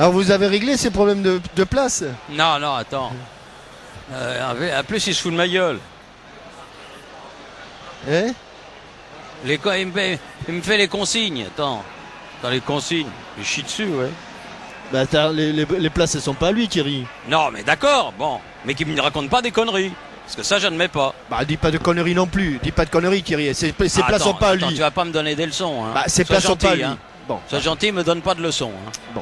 Alors vous avez réglé ces problèmes de, de place Non, non, attends. Euh, en plus, il se fout de ma gueule. Hein les, il, me fait, il me fait les consignes. Attends. Dans les consignes. Je chie dessus, ouais. Bah les, les, les places elles sont pas à lui Thierry. Non, mais d'accord, bon. Mais qu'il me raconte pas des conneries. Parce que ça, j'admets pas. Bah dis pas de conneries non plus, dis pas de conneries Thierry, ces, ces places Attends, sont pas à attends, lui. Tu vas pas me donner des leçons. Hein. Bah ces Sois places sont pas à gentil, lui. hein. Bon, Sois gentil, me donne pas de leçons. hein.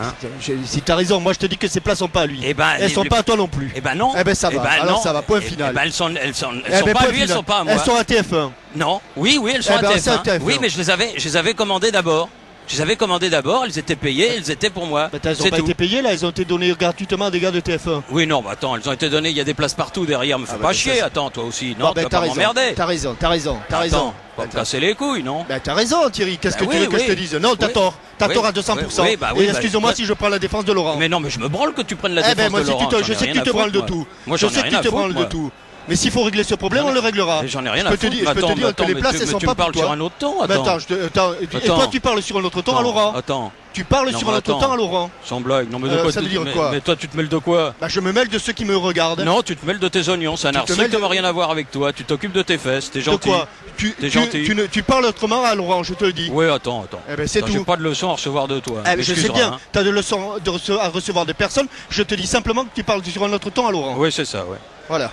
Hein je- si t'as raison, moi je te dis que ces places sont pas à lui. Eh ben, elles les- sont les- pas à toi non plus. Eh ben non. Eh ben ça Eh va, ben alors non. ça va, point Eh- final. eh ben, elles sont, elles sont, elles Eh sont ben, pas à lui, elles sont pas à moi. Elles sont à TF1. Non. Oui, oui, elles sont Eh à ben, TF1. c'est à TF1. Oui, mais je les avais, je les avais commandées d'abord. Je les avais commandées d'abord. Elles étaient payées. Elles étaient pour moi. Bah, elles pas tout. été payées là, elles ont été données gratuitement à des gars de TF1. Oui, non, bah attends, elles ont été données. Il y a des places partout derrière. Me fais Ah, bah, pas chier. Attends, toi aussi. Non, bah, tu vas t'as pas raison, m'emmerder. t'as raison, t'as raison, t'as raison. Attends, Pas me casser les couilles, non Bah t'as raison Thierry, qu'est-ce Bah que oui, tu veux que je te dise Non, t'as Oui. tort, t'as tort à 200%. Oui, oui, bah oui, Et bah, excuse-moi bah- si je prends la défense de Laurent. Mais non, mais je me branle que tu prennes la Eh défense ben moi de tu Laurent. je ai sais que tu te branles de tout. Moi, Je sais que tu te branles de tout. Mais s'il faut régler ce problème, on le réglera. Mais J'en ai rien Je à foutre. dire, je peux te Attends, dire mais que les places, tu- elles sont tu pas pour toi. sur un autre. Mais Attends. attends, je te- attends, et- Attends. toi tu parles sur un autre ton à Attends, Laurent. Attends, Tu parles Non, sur un autre attends. ton à Laurent. sans blague. Non, mais de Euh, quoi ça tu- veut dire mais- quoi Mais toi, tu te mêles de quoi Bah je me mêle de ceux qui me regardent. Non, tu te mêles de tes oignons. Ça n'a Tu de- strictement rien à voir avec toi. Tu t'occupes de tes fesses. T'es De gentil. quoi tu, tu, gentil. tu ne- tu parles autrement à Laurent, je te le dis. Oui, attends, attends. Eh ben c'est Attends, J'ai tout. pas de leçon à recevoir de toi. Eh ben, je sais bien, hein. t'as de leçons de à recevoir de personnes. Je te dis simplement que tu parles sur un autre ton à Laurent. Oui, c'est ça, ouais. Voilà.